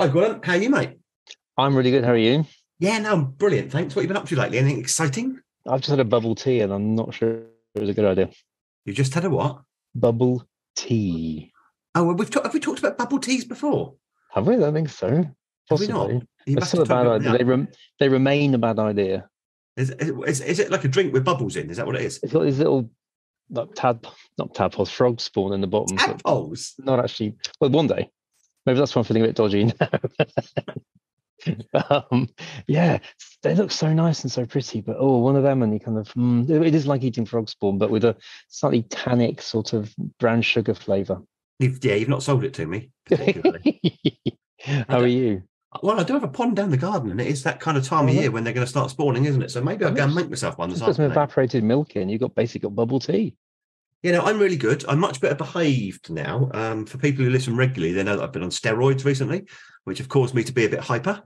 Hi, Gordon. How are you, mate? I'm really good. How are you? Yeah, no, I'm brilliant. Thanks. What have you been up to lately? Anything exciting? I've just had a bubble tea and I'm not sure it was a good idea. You just had a what? Bubble tea. Oh, well, we've talked. Have we talked about bubble teas before? Have we? I don't think so. Have we not? Possibly. It's still a bad idea. They, rem- they remain a bad idea. Is, is, is it like a drink with bubbles in? Is that what it is? It's got these little like tad, not tadpoles, frog spawn in the bottom. Tadpoles. Not actually. Well, one day. Maybe that's why I'm feeling a bit dodgy now. um, yeah, they look so nice and so pretty, but oh, one of them, and you kind of, mm, it is like eating frog spawn, but with a slightly tannic sort of brown sugar flavour. You've, yeah, you've not sold it to me. particularly. How are you? well, I do have a pond down the garden, and it is that kind of time of Oh, year when they're going to start spawning, isn't it? So maybe I'll go and make myself one this put some evaporated milk in. You've got basically got bubble tea. You know, I'm really good. I'm much better behaved now. Um, for people who listen regularly, they know that I've been on steroids recently, which have caused me to be a bit hyper.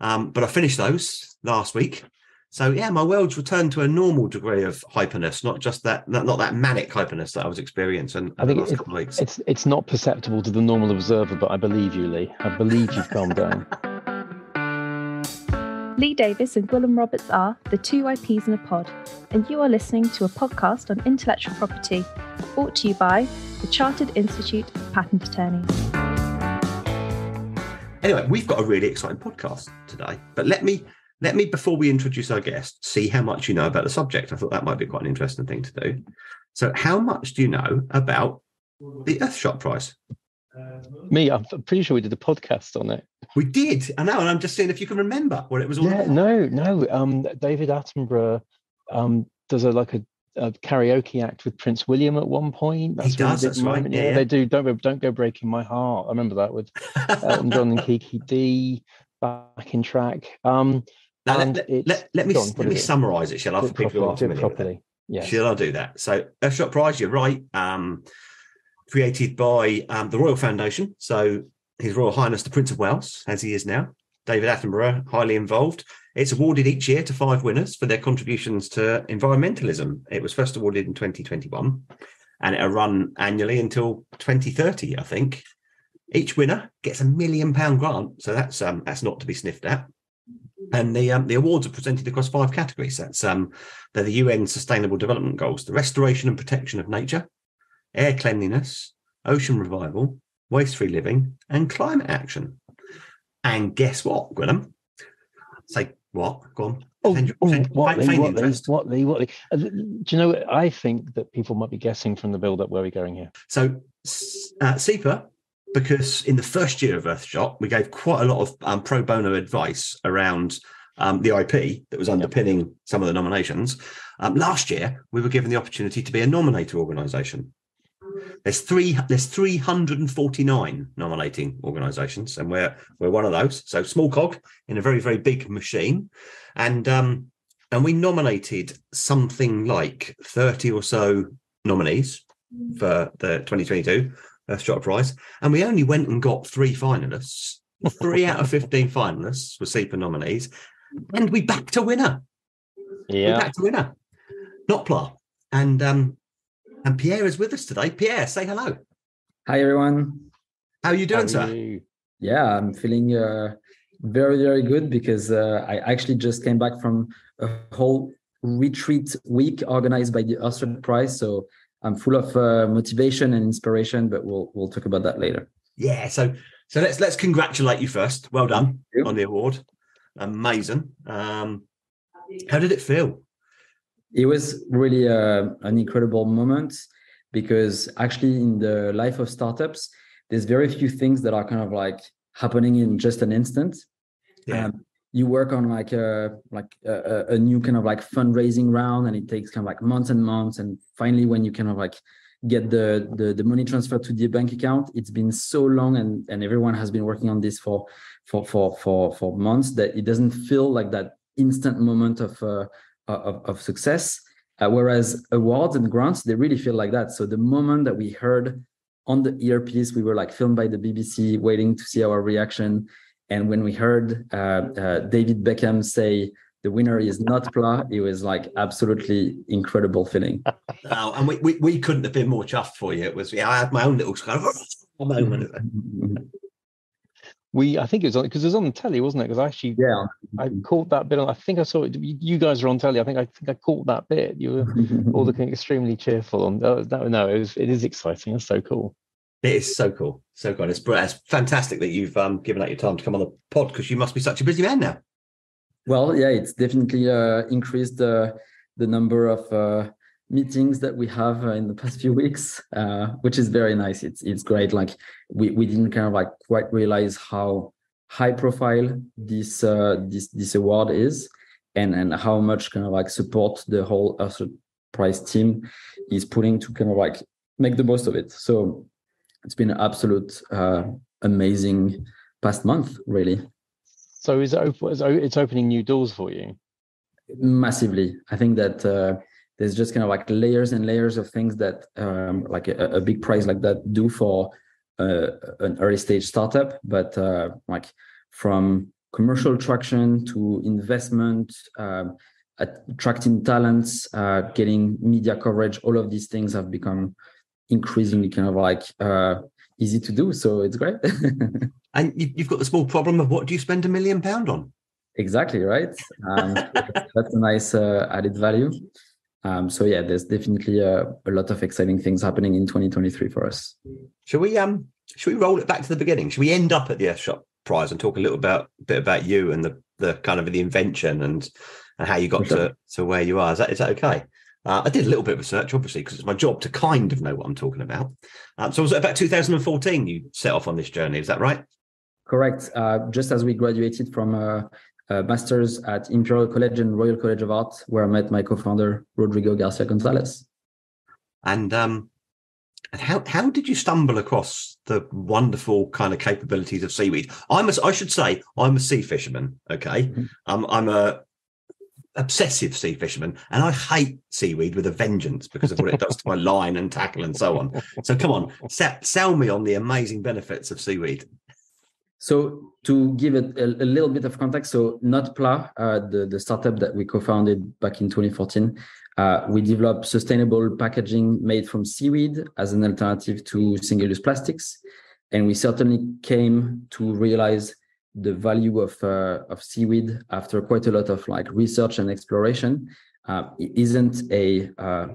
Um, but I finished those last week. So yeah, my world's returned to a normal degree of hyperness, not just that, not, not that manic hyperness that I was experiencing I in the think last it- couple of weeks. It's it's not perceptible to the normal observer, but I believe you, Lee. I believe you've calmed down. Lee Davis and Gwilym Roberts are the two IPs in a pod, and you are listening to a podcast on intellectual property brought to you by the Chartered Institute of Patent Attorneys. Anyway, we've got a really exciting podcast today. But let me let me before we introduce our guest, see how much you know about the subject. I thought that might be quite an interesting thing to do. So, how much do you know about the Earthshot Prize? Me, I'm pretty sure we did a podcast on it. We did. I know, and I'm just seeing if you can remember what it was all Yeah, about. no, no. Um, David Attenborough um, does a like a, a karaoke act with Prince William at one point. He does, that's right, yeah, yeah. they do. Don't go- don't go breaking my heart. I remember that with Elton John and Kiki Dee back in track. Um, Now, let, let, let, let me on, let me summarise it, shall I, for people who properly. aren't familiar properly. Yeah. Shall I do that? So, Earthshot Prize, you're right. Um, created by um, the Royal Foundation. So, His Royal Highness the Prince of Wales, as he is now, David Attenborough, highly involved. It's awarded each year to five winners for their contributions to environmentalism. It was first awarded in 2021, and it'll run annually until 2030, I think. Each winner gets a million pound grant, so that's um, that's not to be sniffed at. And the um, the awards are presented across five categories. That's um, they're the UN Sustainable Development Goals: the restoration and protection of nature, air cleanliness, ocean revival, waste-free living, and climate action. And guess what, Gwilym? Say what? Go on. Oh, your- oh, defend- what, Lee, what, Lee, what, Lee, what, Lee? Uh, Do you know, what? I think that people might be guessing from the build-up where we're going here. So, uh, CIPA, because in the first year of Earthshot, we gave quite a lot of um, pro bono advice around um, the IP that was underpinning some of the nominations. Um, last year, we were given the opportunity to be a nominator organisation. There's three. There's 349 nominating organisations, and we're we're one of those. So small cog in a very very big machine, and um, and we nominated something like 30 or so nominees for the 2022 Earthshot Prize, and we only went and got three finalists. Three out of 15 finalists were CIPA nominees, and we backed a winner. We Yeah. backed a winner, Notpla. And um, and Pierre is with us today. Pierre, say hello. Hi everyone. How are you doing, How are sir? you? Yeah, I'm feeling uh, very very good because uh, I actually just came back from a whole retreat week organized by the Earthshot Prize. So I'm full of uh, motivation and inspiration, but we'll we'll talk about that later. Yeah. So so let's let's congratulate you first. Well done on the award. Amazing. Um, how did it feel? It was really uh, an incredible moment because actually in the life of startups, there's very few things that are kind of like happening in just an instant. Yeah. Um, you work on like a like a, a- a new kind of like fundraising round, and it takes kind of like months and months. And finally, when you kind of like get the the, the money transferred to the bank account, it's been so long, and and everyone has been working on this for for for for for months that it doesn't feel like that instant moment of uh, of, of success. Uh, whereas awards and grants, they really feel like that. So the moment that we heard on the earpiece, we were like filmed by the BBC, waiting to see our reaction. And when we heard uh, uh, David Beckham say the winner is Notpla, it was like absolutely incredible feeling. Oh, and we, we we couldn't have been more chuffed for you. It was yeah, I had my own little kind of moment. we I think it was on because it was on the telly, wasn't it? Because I actually Yeah. I caught that bit. On, I think I saw it. You you guys were on telly. I think I think I caught that bit. You were all looking extremely cheerful. On that, that no, it was it is exciting. It's so cool. It is so cool, so cool. It's, it's fantastic that you've um, given out your time to come on the pod because you must be such a busy man now. Well, yeah, it's definitely uh, increased uh, the number of uh, meetings that we have uh, in the past few weeks, uh, which is very nice. It's it's great. Like we, we didn't kind of like quite realize how high profile this uh, this this award is, and and how much kind of like support the whole Earth Prize team is putting to kind of like make the most of it. So it's been an absolute uh, amazing past month, really. So is it open? It's, o- it's opening new doors for you. massively i think that uh, there's just kind of like layers and layers of things that um, like a, a big prize like that do for uh, an early stage startup but uh, like from commercial traction to investment um, attracting talents uh, getting media coverage all of these things have become increasingly kind of like uh, easy to do so it's great And you, you've got the small problem of what do you spend a million pound on? Exactly right. Um, that's a nice uh, added value. Um, so yeah, there's definitely a, a lot of exciting things happening in 2023 for us. Should we um should we roll it back to the beginning? Should we end up at the Earthshot Prize and talk a little about bit about you and the the kind of the invention and and how you got Sure. to to where you are? Is that is that okay? Uh, I did a little bit of research, obviously, because it's my job to kind of know what I'm talking about. Um, so was it about 2014 you set off on this journey? Is that right? Correct. Uh, just as we graduated from a, a master's at Imperial College and Royal College of Art, where I met my co-founder Rodrigo Garcia Gonzalez. And um, how how did you stumble across the wonderful kind of capabilities of seaweed? I'm a, I should say I'm a sea fisherman. Okay, Mhm. um, I'm a obsessive sea fisherman, and I hate seaweed with a vengeance because of what it does to my line and tackle and so on. So come on, sell, sell me on the amazing benefits of seaweed. So to give it a, a little bit of context, so Notpla, uh, the, the startup that we co-founded back in 2014, uh, we developed sustainable packaging made from seaweed as an alternative to single-use plastics. And we certainly came to realize the value of, uh, of seaweed after quite a lot of like research and exploration. Uh, it isn't a uh,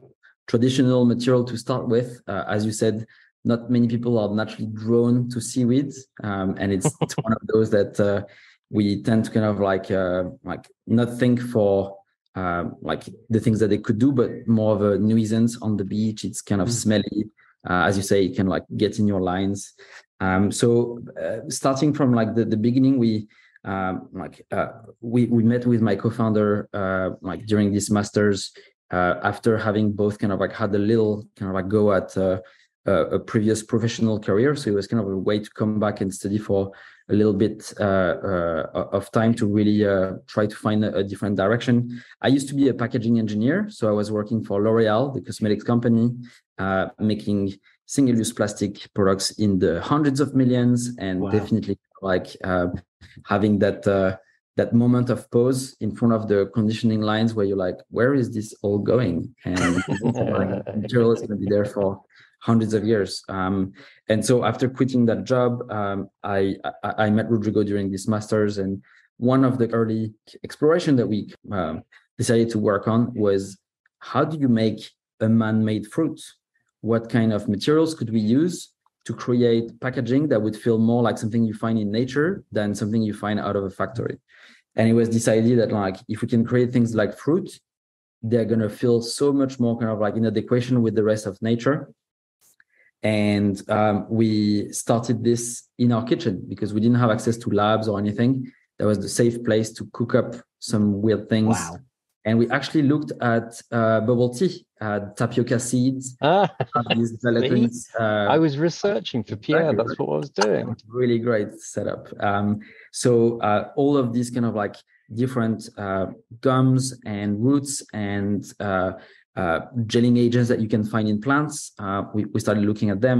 traditional material to start with. Uh, as you said, not many people are naturally drawn to seaweed, um, and it's, it's one of those that uh, we tend to kind of like uh, like not think for um, like the things that they could do, but more of a nuisance on the beach. It's kind of Mm. smelly, uh, as you say, it can like get in your lines. Um, so uh, starting from like the, the beginning, we um, like uh, we we met with my co-founder uh, like during this masters uh, after having both kind of like had a little kind of like go at uh, a, previous professional career. So it was kind of a way to come back and study for a little bit uh, uh, of time to really uh, try to find a, a different direction. I used to be a packaging engineer, so I was working for L'Oreal, the cosmetics company, uh, making single-use plastic products in the hundreds of millions, and Wow. definitely like uh, having that uh, that moment of pause in front of the conditioning lines where you're like, where is this all going? And like, material is going to be there for hundreds of years. Um, and so after quitting that job, um, I, I I met Rodrigo during this masters, and one of the early exploration that we um, decided to work on was how do you make a man-made fruit? What kind of materials could we use to create packaging that would feel more like something you find in nature than something you find out of a factory? And it was this idea that like if we can create things like fruit, they're gonna feel so much more kind of like in adequation with the rest of nature and um, we started this in our kitchen because we didn't have access to labs or anything that was the safe place to cook up some weird things Wow. and we actually looked at uh, bubble tea uh, tapioca seeds Ah, gelatins uh, I was researching for Pierre. That's what I was doing. really great setup. Um, so uh, all of these kind of like different uh, gums and roots and uh, gelling agents that you can find in plants. Uh, we, we started looking at them,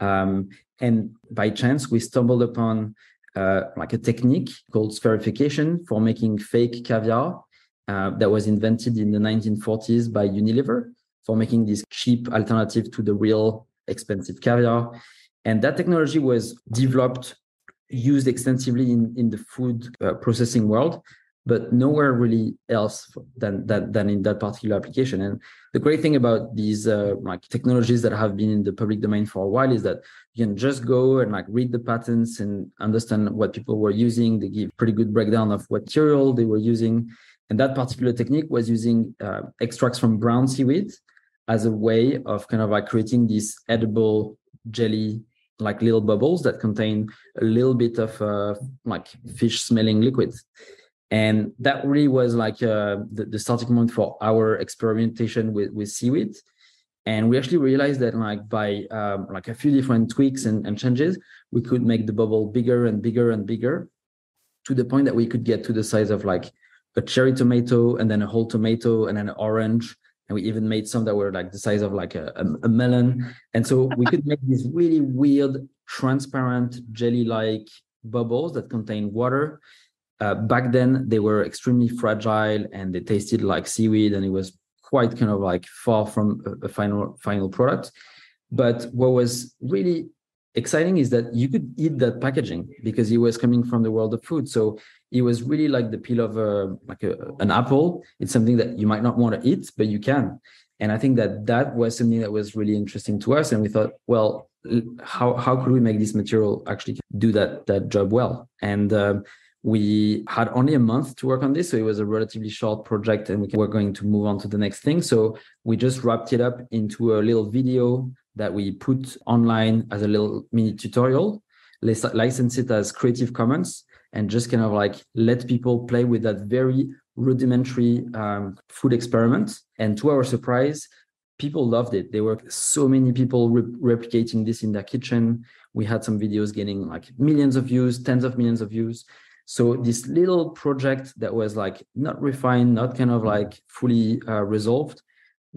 um, and by chance we stumbled upon uh, like a technique called spherification for making fake caviar uh, that was invented in the 1940s by Unilever for making this cheap alternative to the real expensive caviar. And that technology was developed used extensively in, in the food uh, processing world, but nowhere really else than, than, than in that particular application. And the great thing about these uh, like technologies that have been in the public domain for a while is that you can just go and like read the patents and understand what people were using. They give pretty good breakdown of what material they were using. And that particular technique was using uh, extracts from brown seaweed as a way of kind of like creating these edible jelly like little bubbles that contain a little bit of uh, like fish smelling liquid and that really was like uh, the, the, starting point for our experimentation with, with seaweed and we actually realized that like by um, like a few different tweaks and, and changes we could make the bubble bigger and bigger and bigger to the point that we could get to the size of like a cherry tomato and then a whole tomato and then an orange. And we even made some that were like the size of like a, a, a melon. And so we could make these really weird transparent jelly like bubbles that contain water uh, back then they were extremely fragile and they tasted like seaweed and it was quite kind of like far from a, a final final product. But what was really exciting is that you could eat that packaging because it was coming from the world of food. So it was really like the peel of a like a, an apple. It's something that you might not want to eat but you can. And i think that that was something that was really interesting to us. And we thought well how how could we make this material actually do that that job well? And uh, we had only a month to work on this so it was a relatively short project and we were going to move on to the next thing so we just wrapped it up into a little video that we put online as a little mini tutorial, license it as Creative Commons, and just kind of like let people play with that very rudimentary um, food experiment. And to our surprise, people loved it. There were so many people re- replicating this in their kitchen. We had some videos getting like millions of views, tens of millions of views. So this little project that was like not refined, not kind of like fully uh, resolved,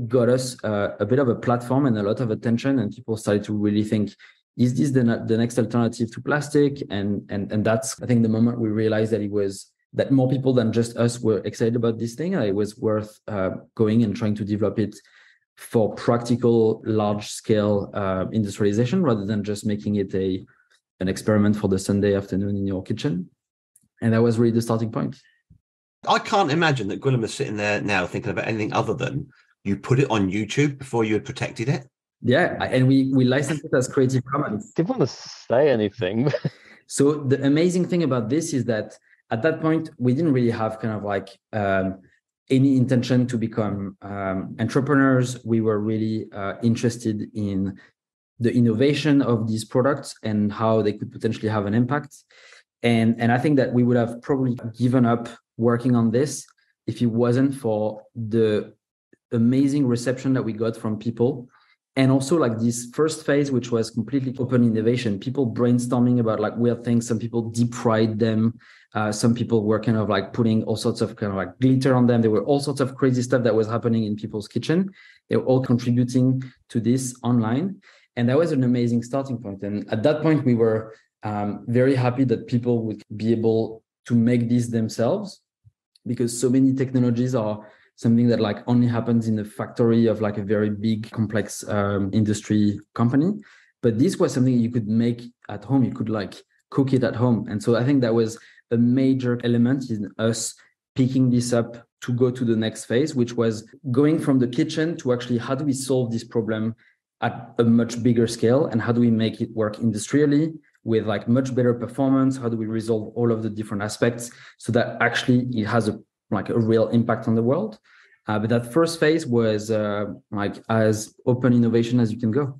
got us uh, a bit of a platform and a lot of attention and people started to really think is this the, the next alternative to plastic? And and and that's i think the moment we realized that it was that more people than just us were excited about this thing it was worth uh, going and trying to develop it for practical large scale uh, industrialization rather than just making it a an experiment for the sunday afternoon in your kitchen and that was really the starting point i can't imagine that Gwilym is sitting there now thinking about anything other than you put it on YouTube before you had protected it. Yeah, and we we licensed it as Creative Commons. Didn't want to say anything. so the amazing thing about this is that at that point we didn't really have kind of like um, any intention to become um, entrepreneurs. We were really uh, interested in the innovation of these products and how they could potentially have an impact. And and I think that we would have probably given up working on this if it wasn't for the amazing reception that we got from people. And also like this first phase which was completely open innovation people brainstorming about like weird things. Some people deep fried them. Uh, some people were kind of like putting all sorts of kind of like glitter on them. There were all sorts of crazy stuff that was happening in people's kitchen. They were all contributing to this online. And that was an amazing starting point. And at that point we were um, very happy that people would be able to make this themselves because so many technologies are something that like only happens in a factory of like a very big complex um, industry company. But this was something you could make at home. You could like cook it at home. And so i think that was a major element in us picking this up to go to the next phase which was going from the kitchen to actually how do we solve this problem at a much bigger scale and how do we make it work industrially with like much better performance how do we resolve all of the different aspects so that actually it has a like a real impact on the world. Uh, but that first phase was uh, like as open innovation as you can go.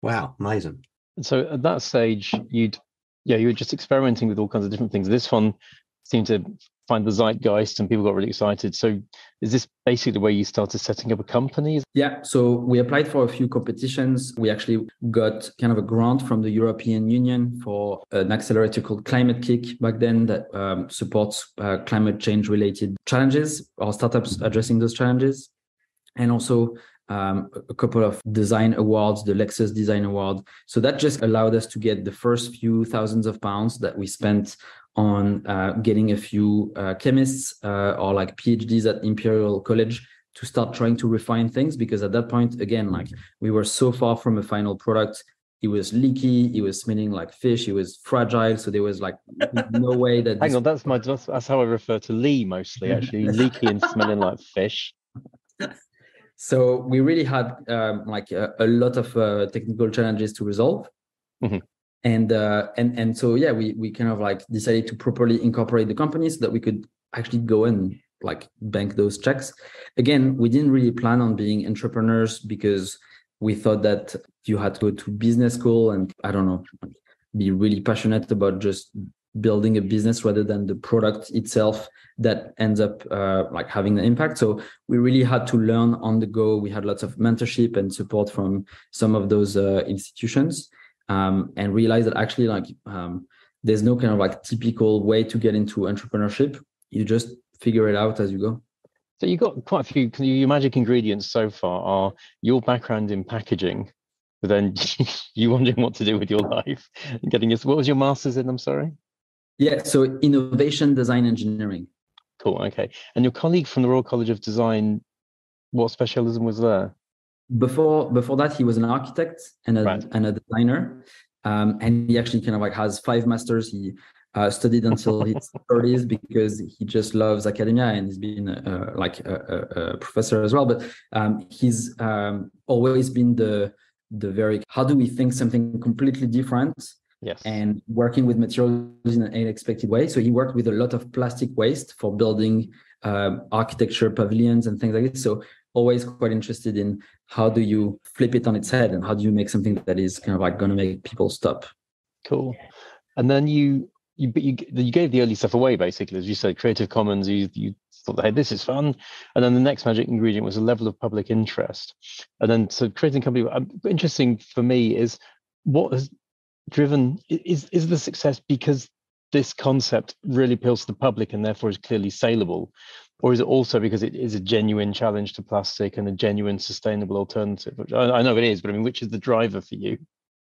Wow, amazing. So at that stage, you'd yeah, you were just experimenting with all kinds of different things. This one seemed to find the zeitgeist and people got really excited. So is this basically the way you started setting up a company? Yeah. So we applied for a few competitions. We actually got kind of a grant from the European Union for an accelerator called Climate-KIC back then that um, supports uh, climate change related challenges or startups addressing those challenges. And also um, a couple of design awards, the Lexus Design Award. So that just allowed us to get the first few thousands of pounds that we spent on uh, getting a few uh, chemists uh, or like PhDs at Imperial College to start trying to refine things because at that point again like we were so far from a final product it was leaky, it was smelling like fish, it was fragile. So there was like no way that. Hang on, that's my that's, that's how I refer to Lee mostly. Actually, leaky and smelling like fish. So we really had um, like a, a, lot of uh, technical challenges to resolve. Mm-hmm. And uh, and and so yeah, we we kind of like decided to properly incorporate the company so that we could actually go and like bank those checks. Again, we didn't really plan on being entrepreneurs because we thought that you had to go to business school and I don't know, be really passionate about just building a business rather than the product itself that ends up uh, like having the impact. So we really had to learn on the go. We had lots of mentorship and support from some of those uh, institutions um, and realize that actually like um, there's no kind of like typical way to get into entrepreneurship you just figure it out as you go so you've got quite a few your magic ingredients so far are your background in packaging but then you wondering what to do with your life and getting your what was your master's in i'm sorry yeah, so innovation design engineering. Cool. Okay. And your colleague from the Royal College of Design, what specialism was there? Before before that, he was an architect and a right. and a designer, um, and he actually kind of like has five masters. He uh, studied until his 30s because he just loves academia and he's been uh, like a, a, a, professor as well. But um, he's um, always been the the very how do we think something completely different yes. and working with materials in an unexpected way. So he worked with a lot of plastic waste for building um, architecture pavilions and things like this. So always quite interested in how do you flip it on its head and how do you make something that is kind of like going to make people stop. Cool. And then you you you you gave the early stuff away basically, as you said, Creative Commons. You you thought, hey, this is fun, and then the next magic ingredient was a level of public interest, and then so creating a company. Um, interesting for me is what has driven is is the success because this concept really appeals to the public and therefore is clearly saleable or is it also because it is a genuine challenge to plastic and a genuine sustainable alternative? Which I, I know it is but i mean which is the driver for you?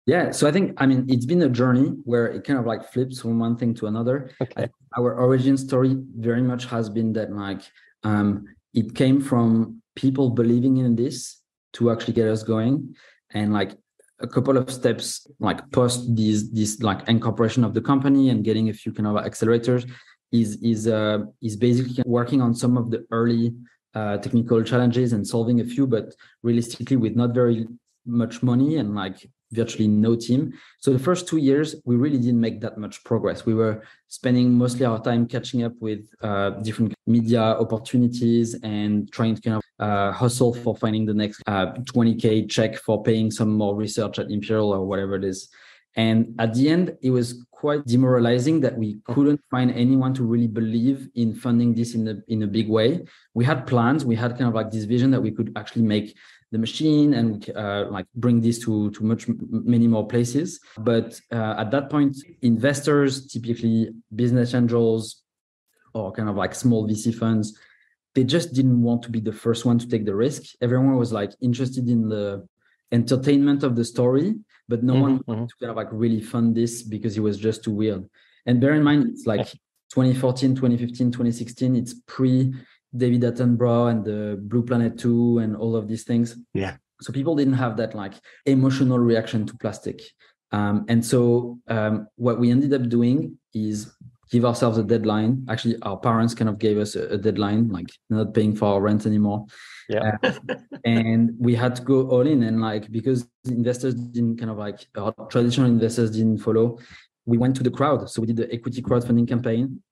Yeah so i think i mean it's been a journey where it kind of like flips from one thing to another. Okay. our origin story very much has been that like um it came from people believing in this to actually get us going. And like a couple of steps like post these this like incorporation of the company and getting a few kind of accelerators is is uh, is basically working on some of the early uh, technical challenges and solving a few, but realistically with not very much money and like virtually no team. So the first two years, we really didn't make that much progress. We were spending mostly our time catching up with uh, different media opportunities and trying to kind of uh, hustle for finding the next uh, 20k check for paying some more research at Imperial or whatever it is. And at the end, it was quite demoralizing that we couldn't find anyone to really believe in funding this in a in a big way. We had plans, we had kind of like this vision that we could actually make the machine and uh, like bring this to to much many more places. But uh, at that point, investors, typically business angels or kind of like small VC funds, they just didn't want to be the first one to take the risk. Everyone was like interested in the entertainment of the story, but no mm-hmm, one mm-hmm. to kind of like really fund this because it was just too weird. And bear in mind, it's like 2014, 2015, 2016. It's pre David Attenborough and the Blue Planet 2 and all of these things. Yeah. So people didn't have that like emotional reaction to plastic. Um, and so um, what we ended up doing is give ourselves a deadline. Actually, our parents kind of gave us a, a deadline, like not paying for our rent anymore. Yeah. Uh, and we had to go all in. And like, because investors didn't kind of like, traditional investors didn't follow, we went to the crowd. So we did the equity crowdfunding campaign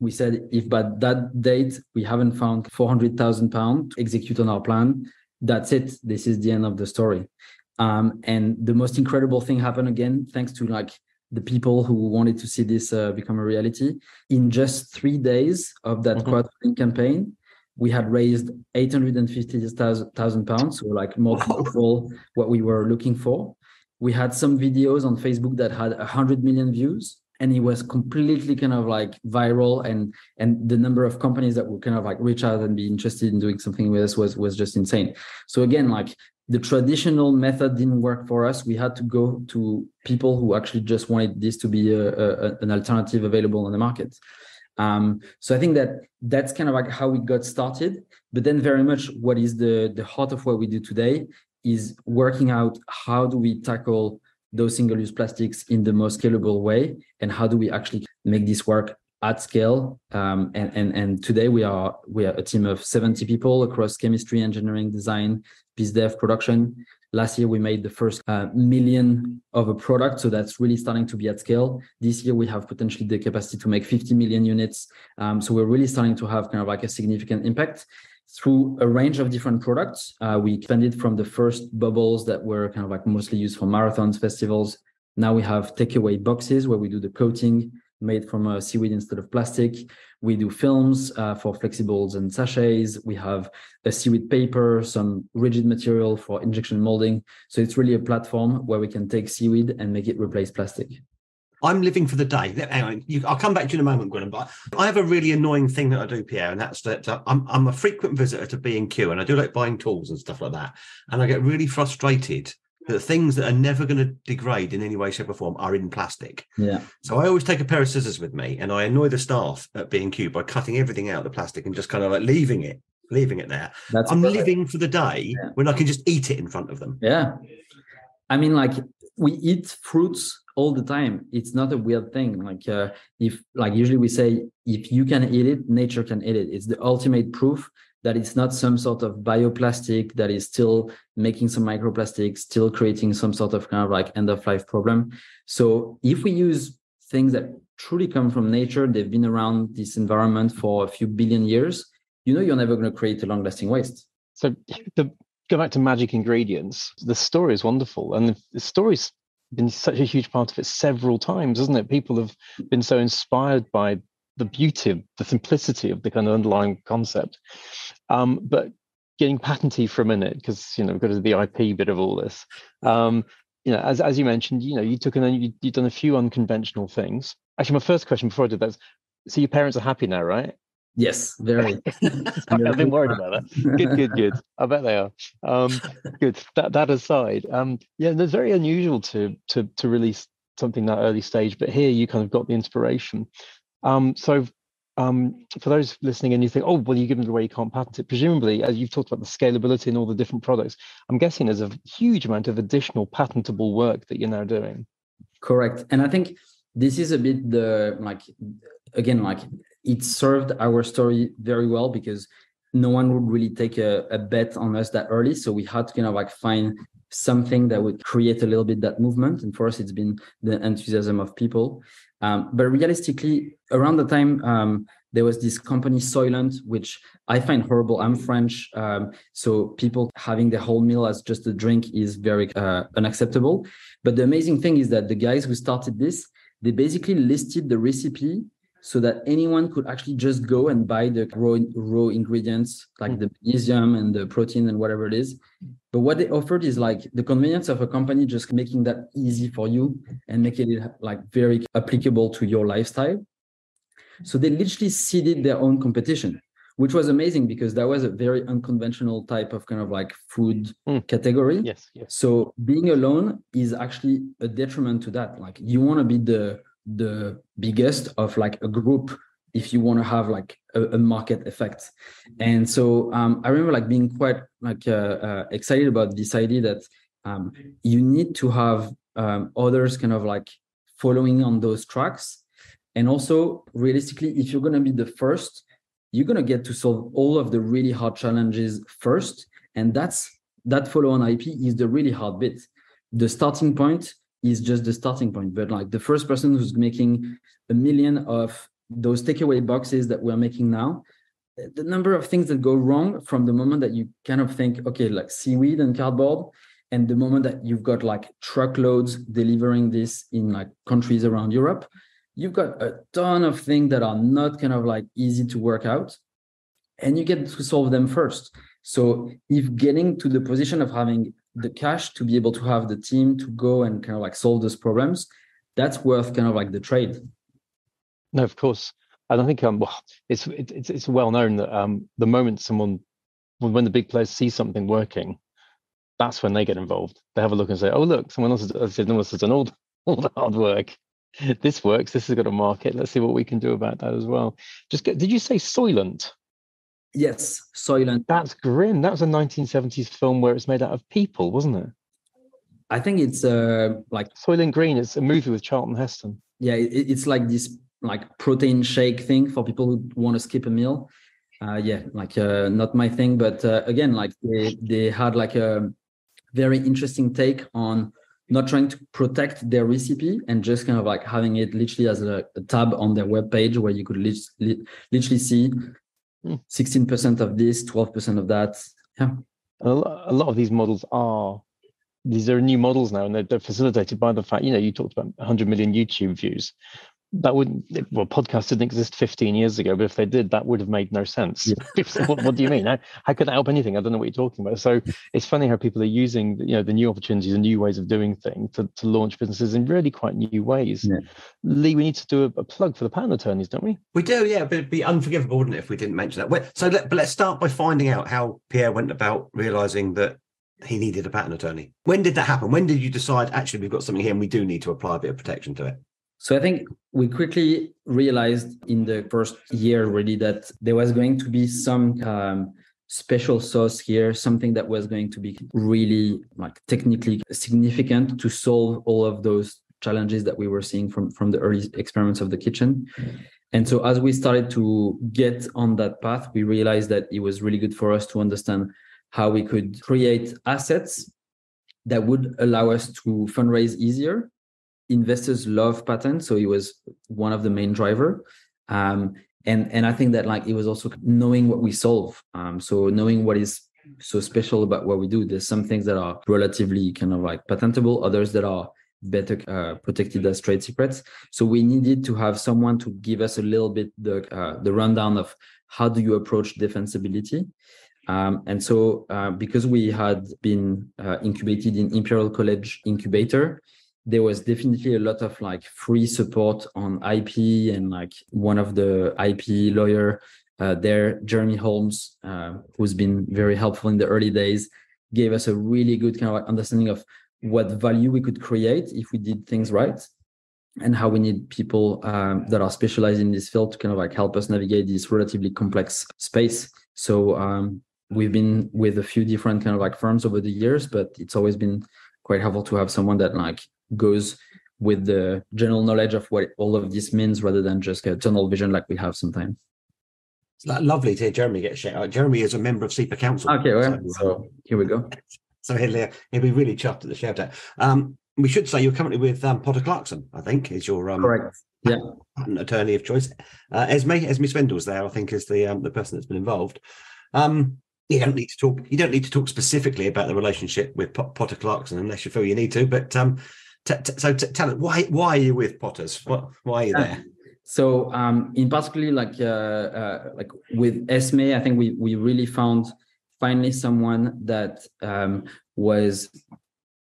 we said if by that date we haven't found 400,000 pounds to execute on our plan, that's it. This is the end of the story. Um, and the most incredible thing happened again, thanks to like the people who wanted to see this uh, become a reality. In just three days of that mm-hmm. crowdfunding campaign, we had raised 850,000 pounds, so like more than double what we were looking for. We had some videos on Facebook that had 100 million views and it was completely kind of like viral and and the number of companies that would kind of like reach out and be interested in doing something with us was was just insane so again like the traditional method didn't work for us. We had to go to people who actually just wanted this to be a, a, an alternative available on the market. Um, so i think that that's kind of like how we got started. But then very much what is the the heart of what we do today is working out how do we tackle those single-use plastics in the most scalable way, and how do we actually make this work at scale. Um, and, and, and today we are we are a team of 70 people across chemistry, engineering, design, biz dev, production. Last year we made the first uh, million of a product, so that's really starting to be at scale. This year we have potentially the capacity to make 50 million units. Um, so we're really starting to have kind of like a significant impact through a range of different products. Uh, we expanded from the first bubbles that were kind of like mostly used for marathons, festivals. Now we have takeaway boxes where we do the coating made from uh, seaweed instead of plastic. We do films uh, for flexibles and sachets. We have a seaweed paper, some rigid material for injection molding. So it's really a platform where we can take seaweed and make it replace plastic. I'm living for the day. You, I'll come back to you in a moment, Gwilym, but I have a really annoying thing that I do, Pierre, and that's that uh, I'm, I'm a frequent visitor to B&Q and I do like buying tools and stuff like that. And I get really frustrated that things that are never going to degrade in any way, shape, or form are in plastic. Yeah. So I always take a pair of scissors with me, and I annoy the staff at B and Q by cutting everything out of the plastic and just kind of like leaving it, leaving it there. That's I'm perfect. living for the day Yeah. when I can just eat it in front of them. Yeah. I mean, like we eat fruits all the time. It's not a weird thing. Like uh, if like usually we say if you can eat it, nature can eat it. It's the ultimate proof that it's not some sort of bioplastic that is still making some microplastics, still creating some sort of kind of like end of life problem. So if we use things that truly come from nature, they've been around this environment for a few billion years, you know you're never going to create a long lasting waste. So the go back to magic ingredients. The story is wonderful, and the, story's been such a huge part of it several times, hasn't it? People have been so inspired by the beauty, of the simplicity of the kind of underlying concept. Um, but getting patenty for a minute, because you know we've got to the IP bit of all this. Um, you know, as as you mentioned, you know, you took an you, you've done a few unconventional things. Actually, my first question before I did that is, so your parents are happy now, right? Yes, very. I've been worried about that. Good, good, good. I bet they are. Um, good. That that aside, um, yeah, it's very unusual to to to release something that early stage, but here you kind of got the inspiration. Um, so um, for those listening and you think, oh, well, you give it away, you can't patent it. Presumably, as you've talked about the scalability and all the different products, I'm guessing there's a huge amount of additional patentable work that you're now doing. Correct. And I think this is a bit the like again, like it served our story very well because no one would really take a, a bet on us that early. So we had to kind of like find something that would create a little bit that movement. And for us, it's been the enthusiasm of people. Um, but realistically, around the time um, there was this company Soylent, which I find horrible. I'm French, um, so people having their whole meal as just a drink is very uh, unacceptable. But the amazing thing is that the guys who started this, they basically listed the recipe so that anyone could actually just go and buy the raw, raw ingredients like the magnesium and the protein and whatever it is. But what they offered is like the convenience of a company just making that easy for you and making it like very applicable to your lifestyle. So they literally seeded their own competition, which was amazing because that was a very unconventional type of kind of like food Mm. category. Yes, yes. So being alone is actually a detriment to that. Like you want to be the the biggest of like a group if you want to have like a, a market effect. And so um, I remember like being quite like uh, uh, excited about this idea that um, you need to have um, others kind of like following on those tracks. And also realistically, if you're going to be the first, you're going to get to solve all of the really hard challenges first. And that's that follow on IP is the really hard bit. The starting point is just the starting point. But like the first person who's making a million of those takeaway boxes that we're making now, the number of things that go wrong from the moment that you kind of think, okay, like seaweed and cardboard, and the moment that you've got like truckloads delivering this in like countries around Europe, you've got a ton of things that are not kind of like easy to work out, and you get to solve them first. So if getting to the position of having the cash to be able to have the team to go and kind of like solve those problems, that's worth kind of like the trade. No, of course. And I think um, well, it's it, it's it's well known that um, the moment someone, when the big players see something working, that's when they get involved. They have a look and say, "Oh, look, someone else has, someone else has done all, all the hard work. This works. This has got a market. Let's see what we can do about that as well." Just get, did you say Soylent? Yes, Soylent. That's grim. That was a 1970s film where it's made out of people, wasn't it? I think it's uh like Soylent Green. It's a movie with Charlton Heston. yeah, it, it's like this like protein shake thing for people who want to skip a meal. Uh, yeah, like uh, not my thing, but uh, again, like they they had like a very interesting take on not trying to protect their recipe and just kind of like having it literally as a, a tab on their webpage where you could lit- lit- literally see Hmm. 16% of this, 12% of that. Yeah. A a lot of these models are these are new models now, and they're, they're facilitated by the fact you know you talked about 100 million YouTube views. That wouldn't well, podcasts didn't exist 15 years ago, but if they did, that would have made no sense. Yeah. what, what do you mean? How, how could that help anything? I don't know what you're talking about. So it's funny how people are using you know the new opportunities and new ways of doing things to, to launch businesses in really quite new ways. Yeah. Lee, we need to do a, a plug for the patent attorneys, don't we? We do, yeah, but it'd be unforgivable, wouldn't it, if we didn't mention that? Well, So, let, but let's start by finding out how Pierre went about realizing that he needed a patent attorney. When did that happen? When did you decide actually we've got something here and we do need to apply a bit of protection to it? So I think we quickly realized in the first year really that there was going to be some um, special sauce here, something that was going to be really like technically significant to solve all of those challenges that we were seeing from from the early experiments of the kitchen. And so as we started to get on that path, we realized that it was really good for us to understand how we could create assets that would allow us to fundraise easier investors love patents so it was one of the main driver. Um, and and i think that like it was also knowing what we solve. Um, so knowing what is so special about what we do there's some things that are relatively kind of like patentable others that are better uh, protected as trade secrets. So we needed to have someone to give us a little bit the uh, the rundown of how do you approach defensibility. Um, and so uh, because we had been uh, incubated in imperial college incubator there was definitely a lot of like free support on IP and like one of the IP lawyer uh, there, Jeremy Holmes, uh, who's been very helpful in the early days, gave us a really good kind of understanding of what value we could create if we did things right and how we need people um, that are specialized in this field to kind of like help us navigate this relatively complex space. So um, we've been with a few different kind of like firms over the years, but it's always been quite helpful to have someone that like goes with the general knowledge of what all of this means rather than just a tunnel vision like we have sometimes. It's lovely to hear Jeremy get a shout out. Jeremy is a member of CIPA Council. Okay, well, So, so here we go. so he'll, he'll be really chuffed at the shout out. Um, we should say you're currently with um, Potter Clarkson, I think, is your um, Correct. patent attorney of choice. Uh, Esme, Esme Svendal's there, I think, is the um, the person that's been involved. Um, you don't need to talk. You don't need to talk specifically about the relationship with Pot- Potter Clarkson unless you feel you need to. But um, t- t- so t- tell us why why are you with Potters? What, why are you there? So um, in particularly like uh, uh, like with Esme, I think we we really found finally someone that um, was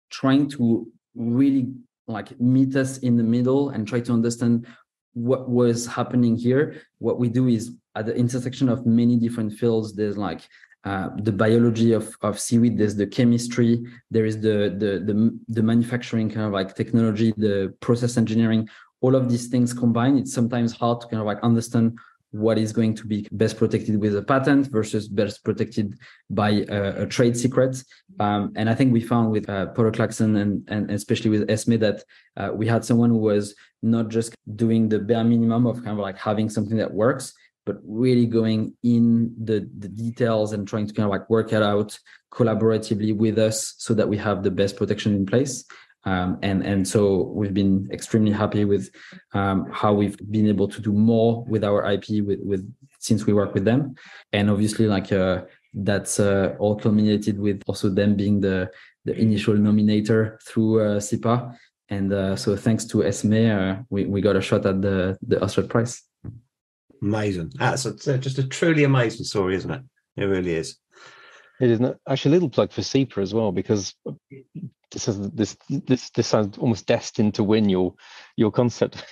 trying to really like meet us in the middle and try to understand what was happening here. What we do is at the intersection of many different fields. There's like uh, the biology of, of seaweed. There's the chemistry. There is the, the the the manufacturing kind of like technology, the process engineering. All of these things combined, it's sometimes hard to kind of like understand what is going to be best protected with a patent versus best protected by a, trade secret. Um, and I think we found with uh, Clarkson and, and especially with Esme that uh, we had someone who was not just doing the bare minimum of kind of like having something that works, but really going in the, the details and trying to kind of like work it out collaboratively with us so that we have the best protection in place. Um, and and so we've been extremely happy with um, how we've been able to do more with our IP with with since we work with them, and obviously like uh, that's uh, all culminated with also them being the the initial nominator through uh, CIPA, and uh, so thanks to Esme, uh, we we got a shot at the the Earthshot prize. Amazing. That's a, just a truly amazing story, isn't it? It really is. It is not, actually a little plug for CIPA as well because this is this this this sounds almost destined to win your your concept.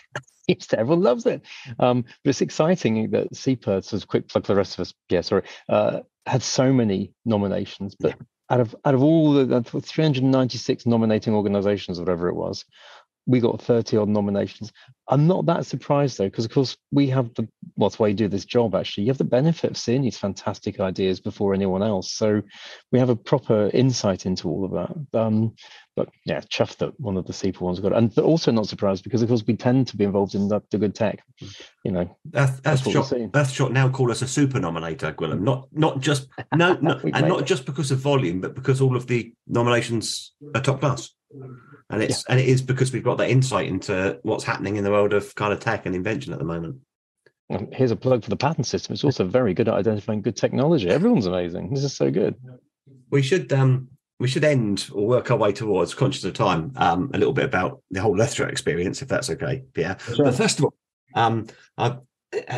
Everyone loves it. Um, but it's exciting that CIPA, so a quick plug for the rest of us, yeah, sorry, uh, had so many nominations, but out of out of all the uh, 396 nominating organizations, whatever it was, we got 30 odd nominations. I'm not that surprised though, because of course we have the what's why you do this job. Actually, you have the benefit of seeing these fantastic ideas before anyone else. So we have a proper insight into all of that. Um, but yeah, chuffed that one of the CIPA ones got, it. and also not surprised because of course we tend to be involved in the, the good tech. You know, Earth, That's we're Earthshot, seeing. Earthshot now call us a super nominator, Gwilym. Not not just no, no and not it. just because of volume, but because all of the nominations are top class. And it's and it is because we've got that insight into what's happening in the world of kind of tech and invention at the moment. And here's a plug for the patent system. It's also very good at identifying good technology. Everyone's amazing. This is so good. We should um we should end or work our way towards conscious of time um a little bit about the whole Earthshot experience, if that's okay. Yeah. Sure. But first of all, um, I,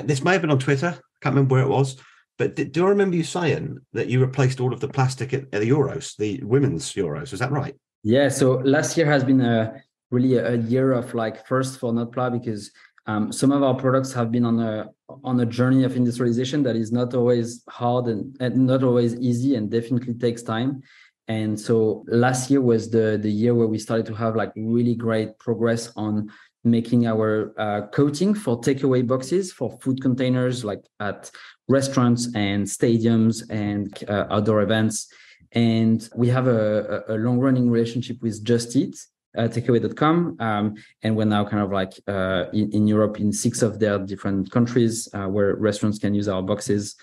this may have been on Twitter. I can't remember where it was. But do I remember you saying that you replaced all of the plastic at, at the Euros, the women's Euros? Was that right? Yeah, so last year has been a really a, year of like first for Notpla because um, some of our products have been on a on a journey of industrialization that is not always hard and, and not always easy and definitely takes time. And so last year was the the year where we started to have like really great progress on making our uh, coating for takeaway boxes for food containers like at restaurants and stadiums and uh, outdoor events and we have a, a long running relationship with Just Eat, uh, takeaway.com. Um, and we're now kind of like uh, in, in Europe in six of their different countries uh, where restaurants can use our boxes.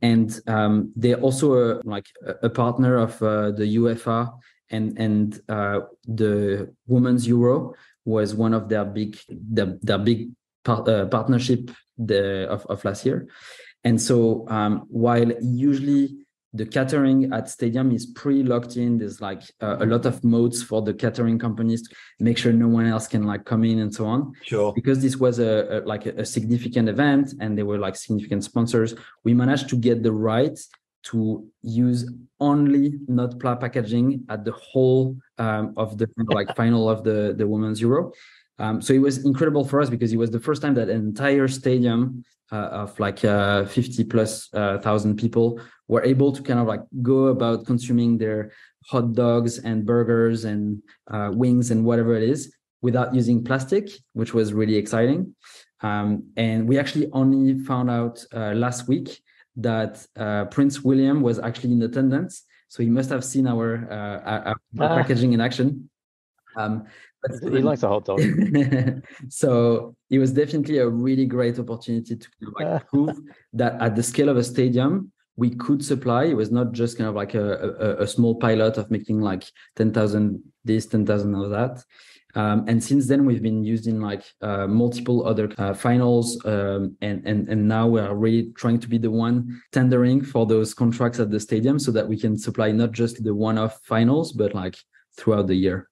And um, they're also a, like a, a partner of uh, the UEFA and, and uh, the Women's Euro was one of their big, their, their big par- uh, partnership the, of, of last year. And so um, while usually the catering at stadium is pre-locked in. There's like uh, a lot of modes for the catering companies to make sure no one else can like come in and so on. Sure. because this was a, a like a, a significant event and they were like significant sponsors we managed to get the right to use only Notpla packaging at the whole um, of the like final of the the women's euro um, so it was incredible for us because it was the first time that an entire stadium uh, of like uh, 50 plus uh, thousand people were able to kind of like go about consuming their hot dogs and burgers and uh, wings and whatever it is without using plastic, which was really exciting. Um, and we actually only found out uh, last week that uh, Prince William was actually in attendance. So he must have seen our, uh, our, our Ah. packaging in action. Um, He likes a hot dog. so it was definitely a really great opportunity to kind of like prove that at the scale of a stadium we could supply. It was not just kind of like a, a, a small pilot of making like 10,000 this 10,000 of that. Um, and since then we've been used in like uh, multiple other uh, finals um, and, and and now we are really trying to be the one tendering for those contracts at the stadium so that we can supply not just the one-off finals but like throughout the year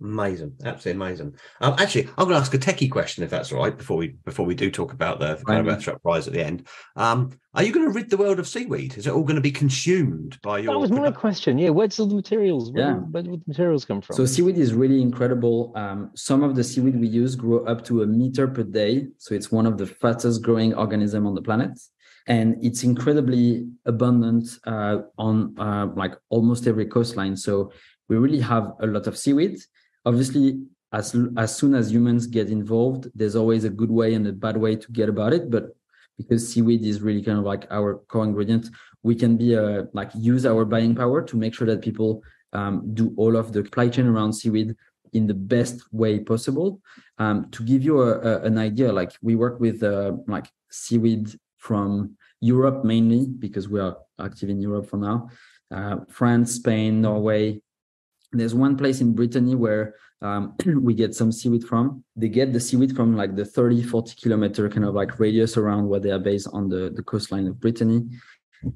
Amazing, absolutely amazing. Um, actually, I'm going to ask a techie question, if that's all right, before we before we do talk about the, the kind of Fine. Earthshot prize at the end. Um, are you going to rid the world of seaweed? Is it all going to be consumed by your? That was my question. Yeah, where's all the materials? Where, Yeah. where do the materials come from? So seaweed is really incredible. Um, some of the seaweed we use grow up to a meter per day. So it's one of the fastest growing organism on the planet. And it's incredibly abundant uh, on uh, like almost every coastline. So we really have a lot of seaweed. Obviously, as, as soon as humans get involved, there's always a good way and a bad way to get about it. But because seaweed is really kind of like our core ingredient, we can be uh, like use our buying power to make sure that people um, do all of the supply chain around seaweed in the best way possible. Um, to give you a, a- an idea, like we work with uh, like seaweed from Europe mainly because we are active in Europe for now. Uh, France, Spain, Norway. There's one place in Brittany where um, we get some seaweed from. They get the seaweed from like the 30, 40 kilometer kind of like radius around where they are based on the, the coastline of Brittany.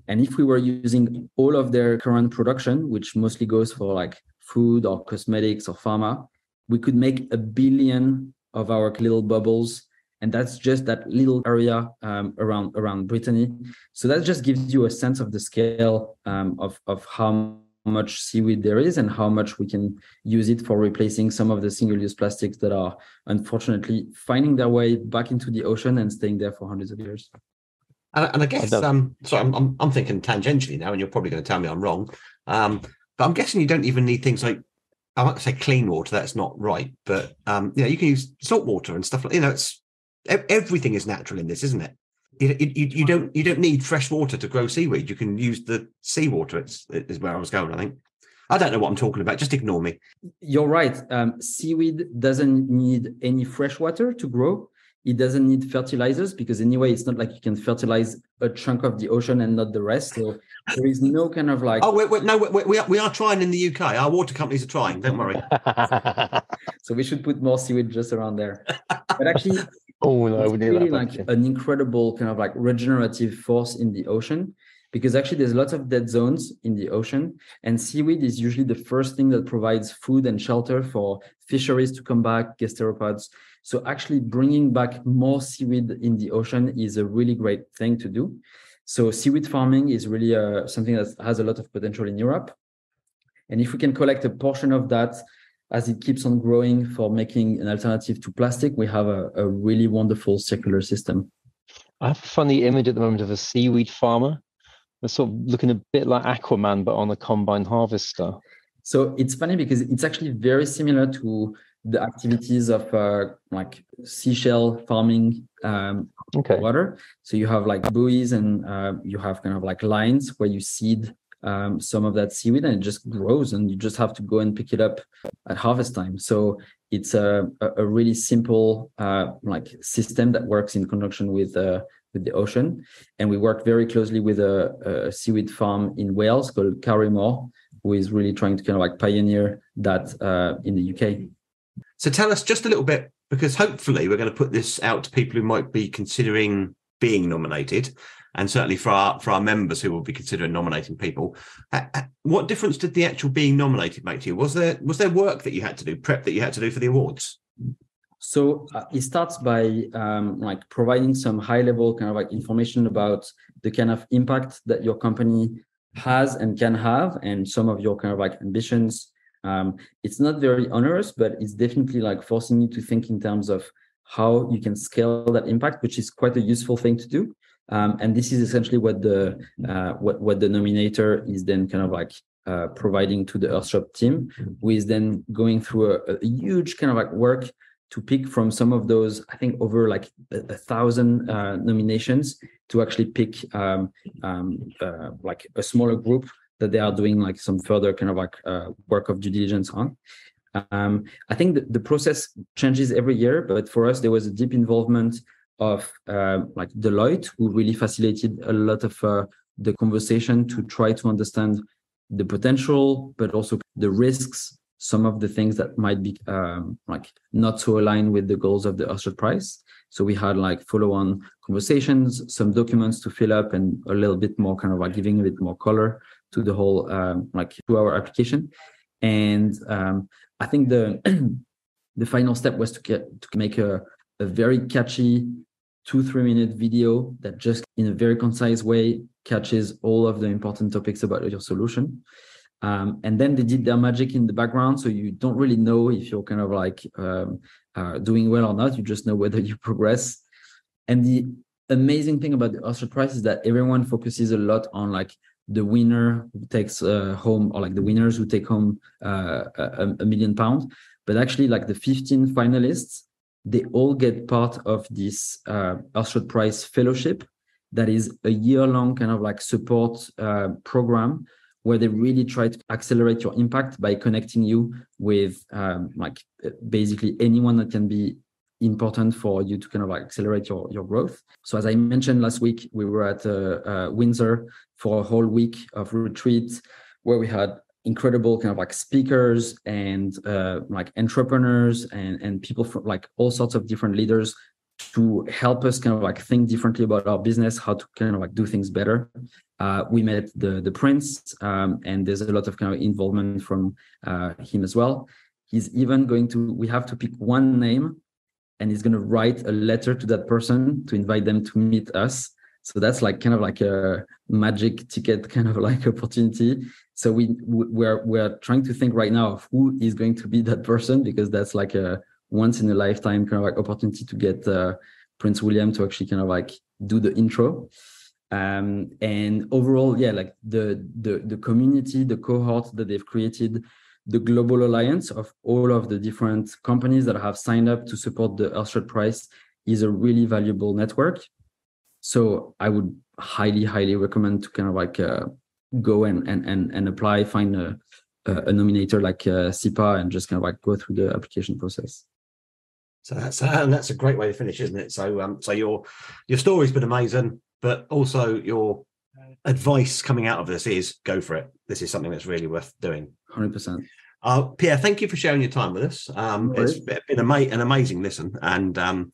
And if we were using all of their current production, which mostly goes for like food or cosmetics or pharma, we could make a billion of our little bubbles. And that's just that little area um, around around Brittany. So that just gives you a sense of the scale um, of of how much seaweed there is and how much we can use it for replacing some of the single-use plastics that are unfortunately finding their way back into the ocean and staying there for hundreds of years. And, and I guess, don't- um, so I'm, I'm I'm thinking tangentially now, and you're probably going to tell me I'm wrong. Um, but I'm guessing you don't even need things like I might say clean water. That's not right, but um, you know, you can use salt water and stuff like you know. It's everything is natural in this, isn't it? You, you, you don't you don't need fresh water to grow seaweed. You can use the seawater. It's is where I was going. I think. I don't know what I'm talking about. Just ignore me. You're right. Um, seaweed doesn't need any fresh water to grow. It doesn't need fertilizers because anyway, it's not like you can fertilize a chunk of the ocean and not the rest. So there is no kind of like. Oh, wait, wait, no, we, we, are, we are trying in the UK. Our water companies are trying. Don't worry. so we should put more seaweed just around there. But actually, oh no, we really like an incredible kind of like regenerative force in the ocean because actually there's lots of dead zones in the ocean and seaweed is usually the first thing that provides food and shelter for fisheries to come back gasteropods so actually bringing back more seaweed in the ocean is a really great thing to do. So seaweed farming is really uh, something that has a lot of potential in europe. And if we can collect a portion of that as it keeps on growing for making an alternative to plastic we have a, a really wonderful circular system I have a funny image at the moment of a seaweed farmer they're sort of looking a bit like Aquaman, but on a combine harvester. So it's funny because it's actually very similar to the activities of uh, like seashell farming um, okay. water. So you have like buoys and uh, you have kind of like lines where you seed um, some of that seaweed and it just grows and you just have to go and pick it up at harvest time. So it's a, a really simple uh, like system that works in conjunction with uh, with the ocean. And we work very closely with a, a seaweed farm in Wales called Câr-y-Môr, who is really trying to kind of like pioneer that uh, in the UK. So tell us just a little bit, because hopefully we're going to put this out to people who might be considering being nominated, and certainly for our for our members who will be considering nominating people. What difference did the actual being nominated make to you? Was there was there work that you had to do, prep that you had to do for the awards? So uh, it starts by um, like providing some high level kind of like information about the kind of impact that your company has and can have, and some of your kind of like ambitions. Um, it's not very onerous, but it's definitely like forcing you to think in terms of how you can scale that impact, which is quite a useful thing to do. Um, and this is essentially what the uh, what what the nominator is then kind of like uh, providing to the Earthshot team, who is then going through a, a huge kind of like work to pick from some of those, I think over like a, a thousand uh, nominations to actually pick um, um, uh, like a smaller group that they are doing like some further kind of like uh, work of due diligence on. Um, I think the, the, process changes every year, but for us, there was a deep involvement of uh, like Deloitte, who really facilitated a lot of uh, the conversation to try to understand the potential, but also the risks some of the things that might be um, like not so aligned with the goals of the Earthshot Prize. So we had like follow-on conversations, some documents to fill up, and a little bit more kind of like giving a bit more color to the whole um, like to our application. And um, I think the the final step was to get to make a, a very catchy two three minute video that just in a very concise way catches all of the important topics about your solution um, and then they did their magic in the background, so you don't really know if you're kind of like um, uh, doing well or not. You just know whether you progress. And the amazing thing about the Earthshot Prize is that everyone focuses a lot on like the winner who takes uh, home, or like the winners who take home uh, a, a million pounds. But actually, like the 15 finalists, they all get part of this uh, Prize fellowship that is a year long kind of like support uh, program where they really try to accelerate your impact by connecting you with um, like basically anyone that can be important for you to kind of like accelerate your, your growth. So as I mentioned last week, we were at uh, uh, Windsor for a whole week of retreat where we had incredible kind of like speakers and uh, like entrepreneurs and, and people from like all sorts of different leaders to help us kind of like think differently about our business, how to kind of like do things better. Uh, we met the the prince, um, and there's a lot of kind of involvement from uh, him as well. He's even going to. We have to pick one name, and he's going to write a letter to that person to invite them to meet us. So that's like kind of like a magic ticket kind of like opportunity. So we we're we're trying to think right now of who is going to be that person because that's like a once in a lifetime kind of like opportunity to get uh, Prince William to actually kind of like do the intro. Um, and overall, yeah, like the the the community, the cohort that they've created, the global alliance of all of the different companies that have signed up to support the Earthshot Prize is a really valuable network. So I would highly, highly recommend to kind of like uh, go and and and and apply, find a a nominator like uh, CIPA, and just kind of like go through the application process. So that's uh, and that's a great way to finish, isn't it? So um, so your your story's been amazing, but also your advice coming out of this is go for it. This is something that's really worth doing. Hundred percent. Uh, Pierre, thank you for sharing your time with us. Um, No it's been ama- an amazing listen, and um,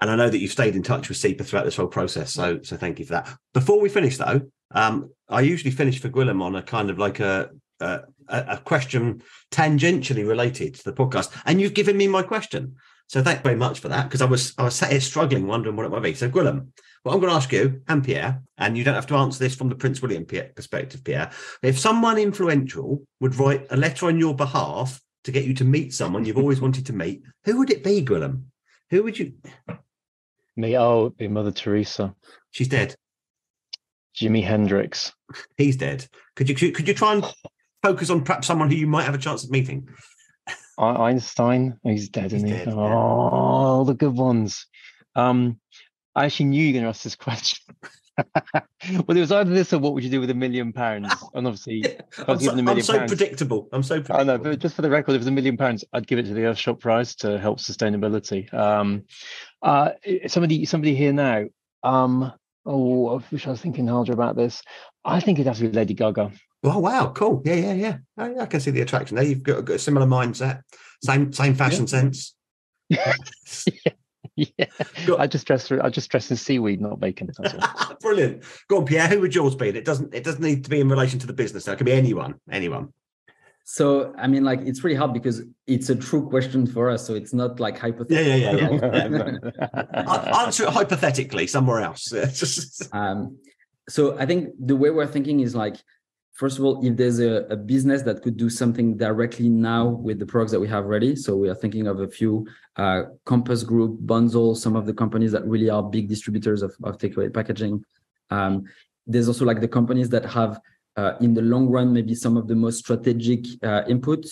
and I know that you've stayed in touch with CIPA throughout this whole process. So so thank you for that. Before we finish, though, um, I usually finish for Gwilym on a kind of like a a, a question tangentially related to the podcast, and you've given me my question. So thank you very much for that because I was I was sat here struggling, wondering what it might be. So Gwilym, what I'm going to ask you and Pierre, and you don't have to answer this from the Prince William perspective, Pierre. If someone influential would write a letter on your behalf to get you to meet someone you've always wanted to meet, who would it be, Gwilym? Who would you? Me, oh, be Mother Teresa, She's dead. Jimi Hendrix. He's dead. Could you could you try and focus on perhaps someone who you might have a chance of meeting? Einstein, he's dead, He's isn't he? dead, yeah. Oh, the good ones. Um, I actually knew you were going to ask this question. well, it was either this or what would you do with a million pounds? And obviously, I'm so, I'm so pounds- predictable. I'm so I know, but just for the record, if it was a million pounds, I'd give it to the Earthshot Prize to help sustainability. Um, uh, somebody, somebody here now. Um, oh, I wish I was thinking harder about this. I think it'd have to be Lady Gaga. Oh wow, cool. Yeah, yeah, yeah. I, I can see the attraction there. You've got, got a similar mindset, same same fashion sense. yeah, Go- I just dress through. I just dress in seaweed, not bacon. Brilliant. Go on, Pierre. Who would yours be? And it doesn't it doesn't need to be in relation to the business. Now. It can be anyone. Anyone. So I mean, like it's really hard because it's a true question for us. So it's not like hypothetical. yeah, yeah, at yeah. Answer it hypothetically somewhere else. Um, so I think the way we're thinking is like, first of all, if there's a, a business that could do something directly now with the products that we have ready. So we are thinking of a few uh, Compass Group, Bunzl, some of the companies that really are big distributors of, of takeaway packaging. Um, there's also like the companies that have in the long run, maybe some of the most strategic uh, input,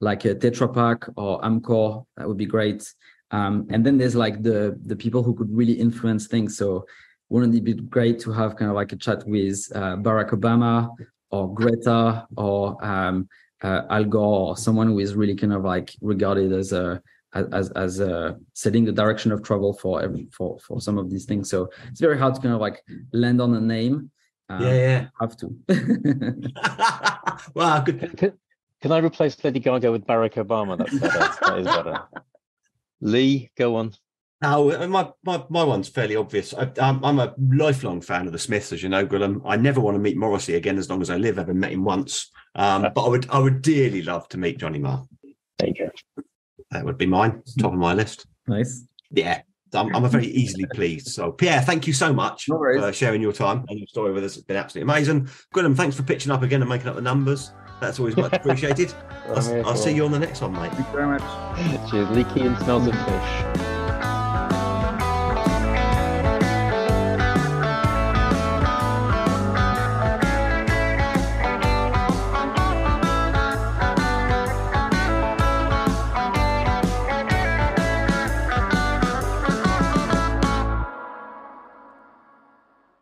like a Tetra Pak or Amcor, that would be great. Um, and then there's like the the people who could really influence things. So wouldn't it be great to have kind of like a chat with uh, Barack Obama or Greta or um, uh, Al Gore or someone who is really kind of like regarded as a as as a setting the direction of travel for every for for some of these things. So it's very hard to kind of like land on a name. Um, yeah, have to. yeah. wow, good. Can, can- can I replace Lady Gaga with Barack Obama? That's better. that is better. Lee, go on. Oh, my, my my one's fairly obvious. I, I'm, I'm a lifelong fan of the Smiths, as you know, Gwilym. I never want to meet Morrissey again as long as I live. I've met him once, um, but I would I would dearly love to meet Johnny Marr. There you go. That would be mine, top of my list. nice. Yeah, I'm, I'm a very easily pleased. So, Pierre, thank you so much No for sharing your time and your story with us. It's been absolutely amazing. Gwilym, thanks for pitching up again and making up the numbers. That's always much appreciated. I'll, I'll see you on the next one, mate. Thank you very much. Cheers. Leaky and smells of fish.